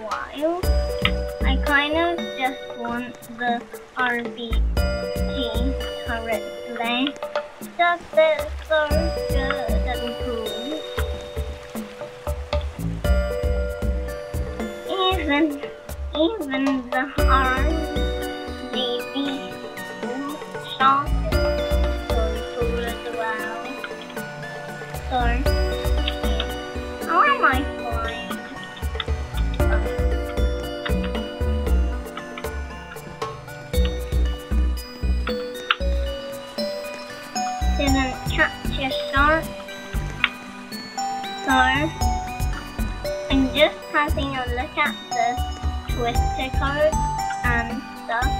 while. I kind of just want the RPG turret play. Just it's so good and cool. Even even the RGB shot So, I'm just having a look at the Twister code and stuff.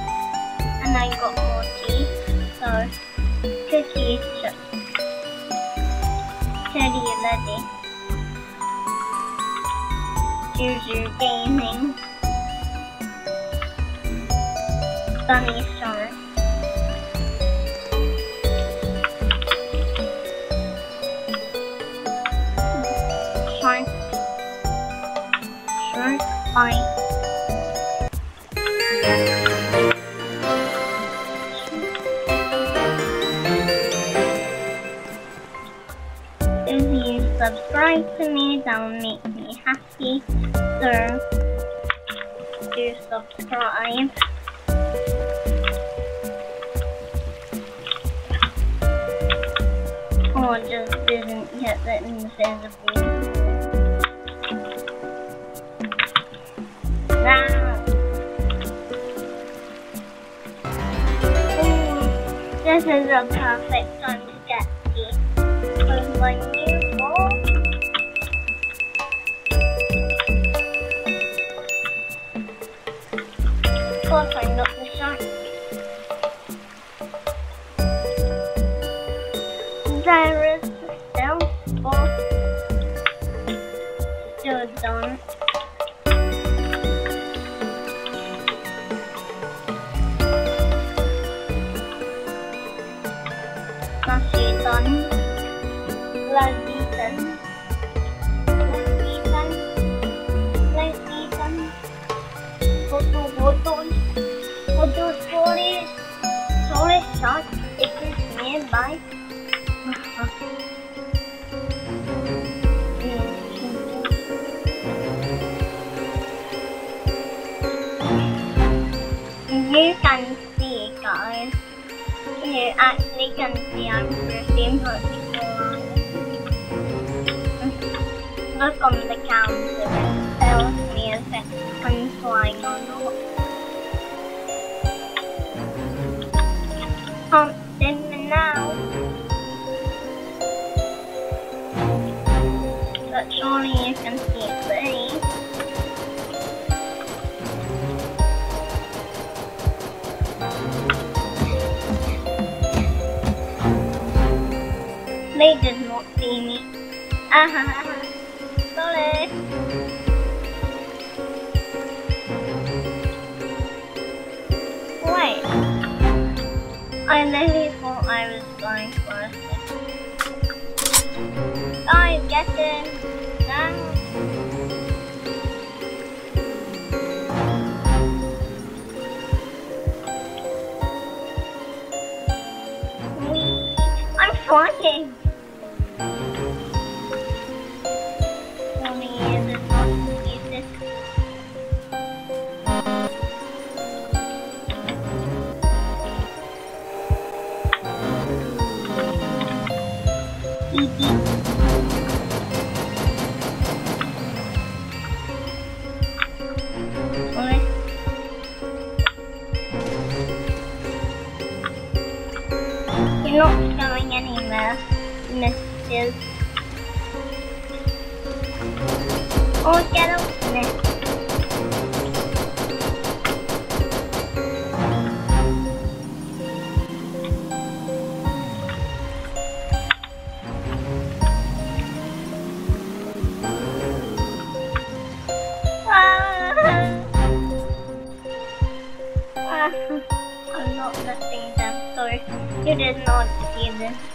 And I got more teeth. So, cookies just Teddy ready. Juju Gaming. Bunny Star. Bite. If you subscribe to me, that will make me happy. So, do subscribe. Oh, or just didn't get the invisible. This is a perfect time to get the with my new ball. Of course, I'm not the shark. There is still ball. Still done. Can see I'm much blind. Look on the counter and me if I'm flying not. Can't see Wait. I literally thought I was going for oh, a second. Guys, get in. Now. Whee! I'm flying. Oh, get off me. I'm not letting them, sorry. You did not see this.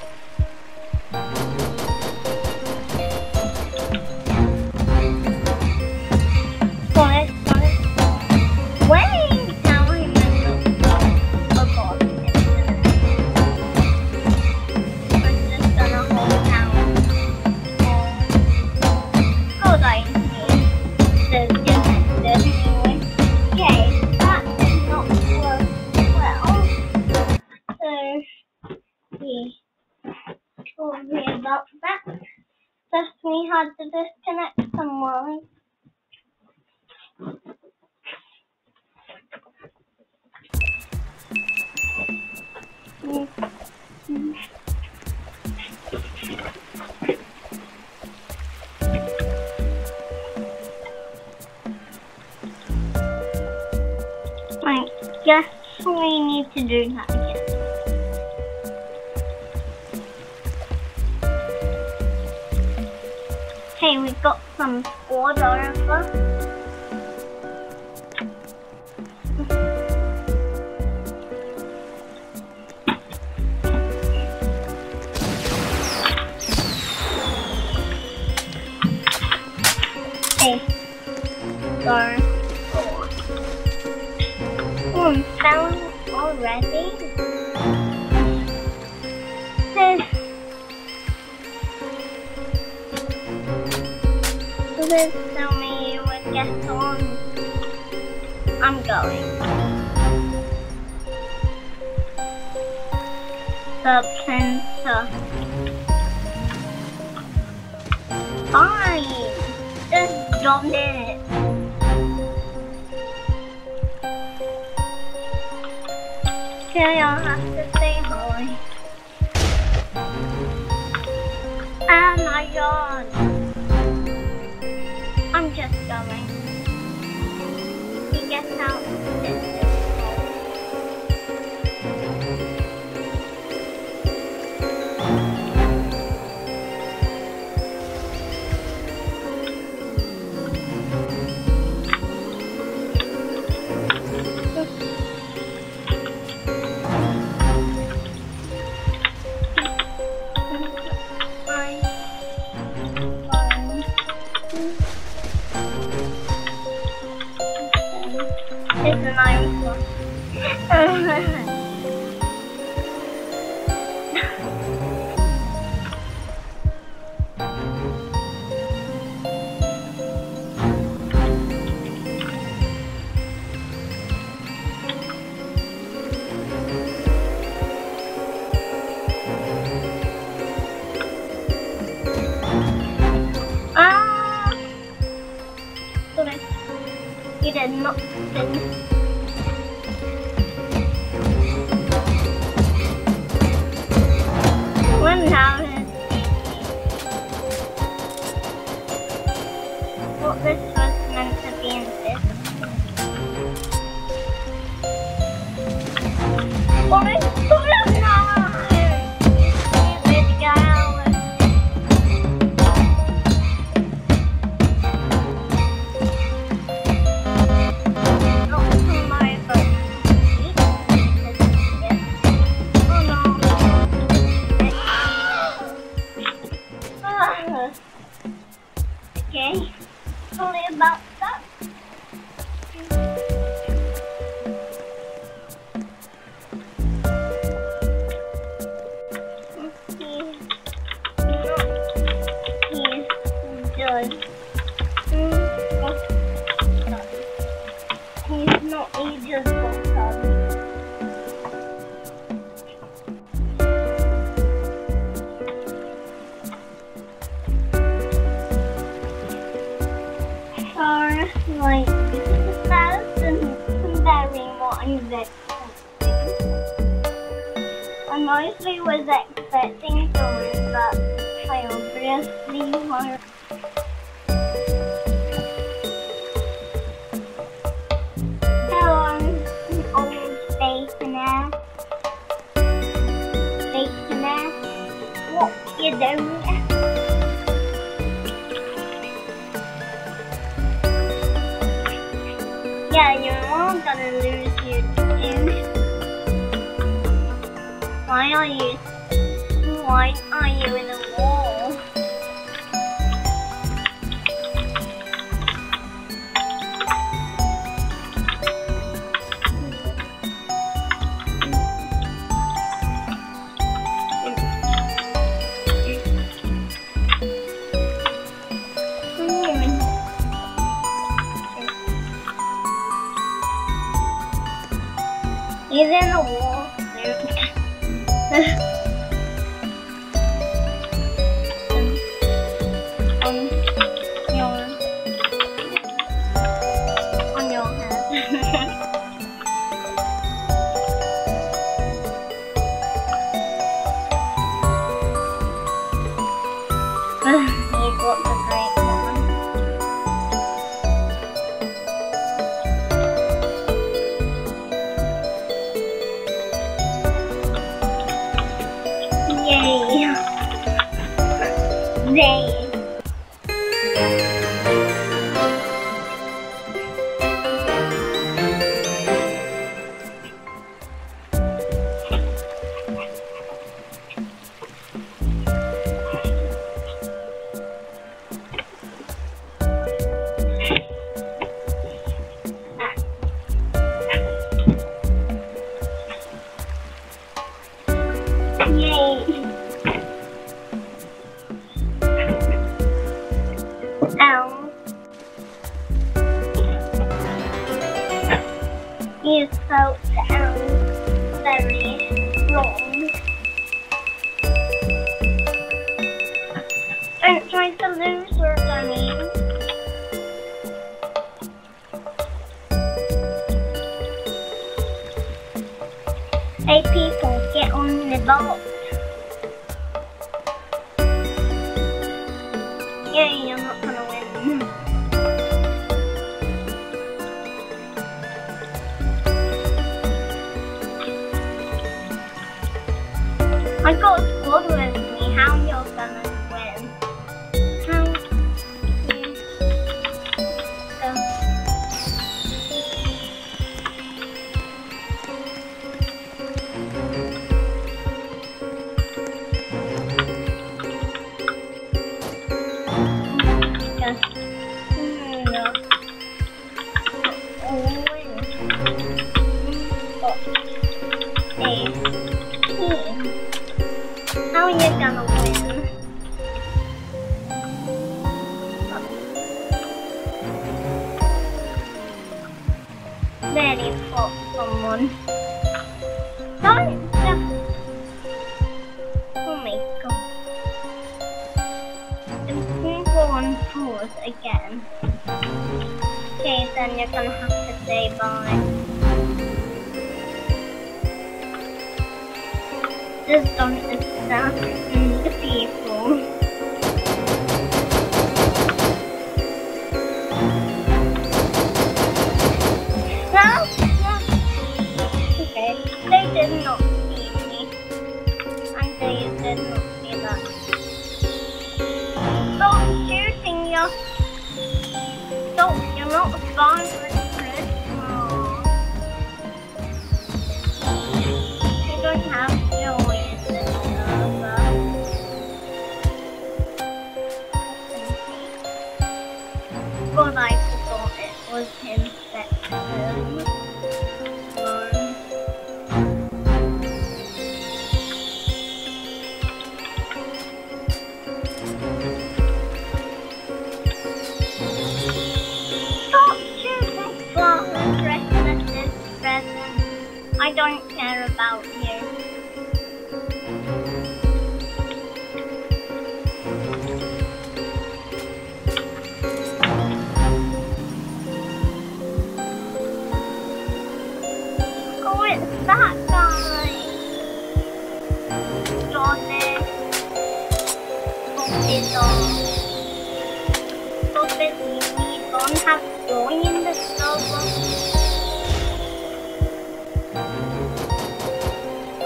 I guess we need to do that again. Hey, we've got some water over. Go. Oh, I'm found already. Hey. Please tell me you would get on. I'm going. The printer. Fine. Just drop it. Okay, I'll have to say hi. you down. Yeah, your mom's gonna lose you soon. Why are you? Why are you in a He's in the wall. Now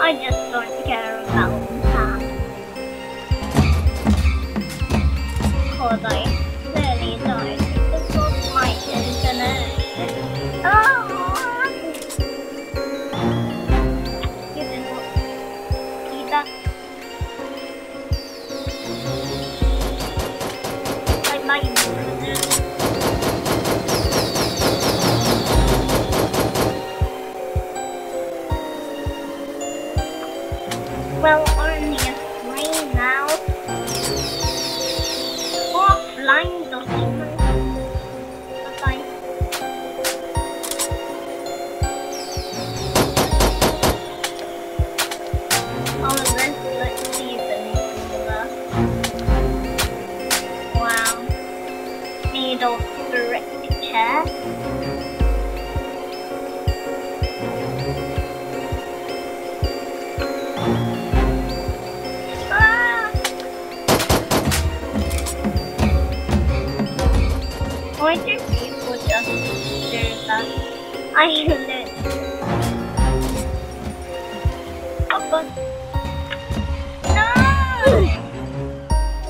I just don't care about that. Cause I I shouldn't. Oh, but... No!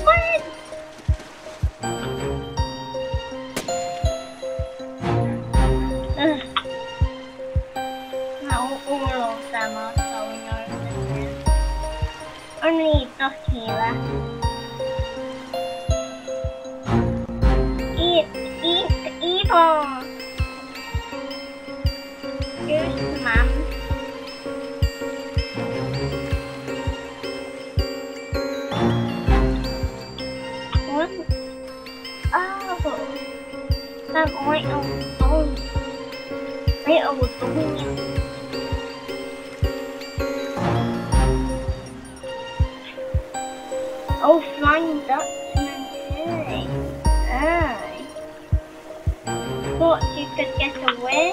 What? Ugh. Now all of them are going over here. Only Ducky left. Oh, flying Dutchman. Hey. Aye. Thought you could get away?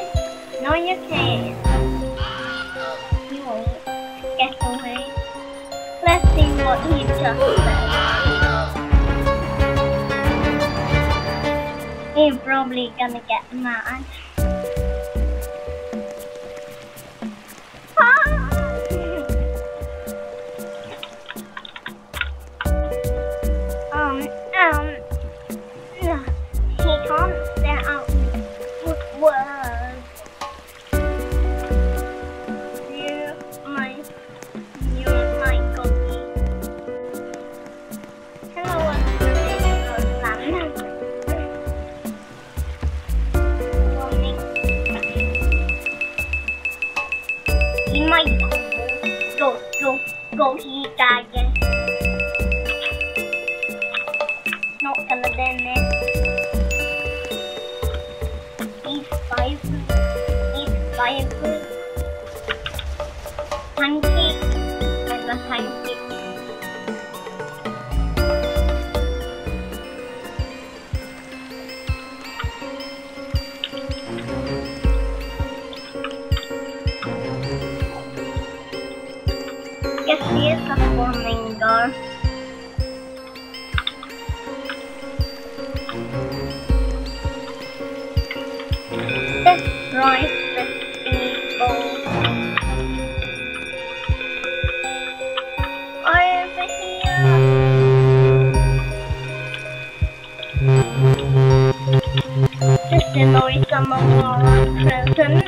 No, you can't. You won't get away. Let's see what he just said. Probably gonna get mad. He might go, go, go, he died again. Not gonna. He's five. He's five. Pancake. I'm a pancake. Destroy the people. Over here. Just annoy some our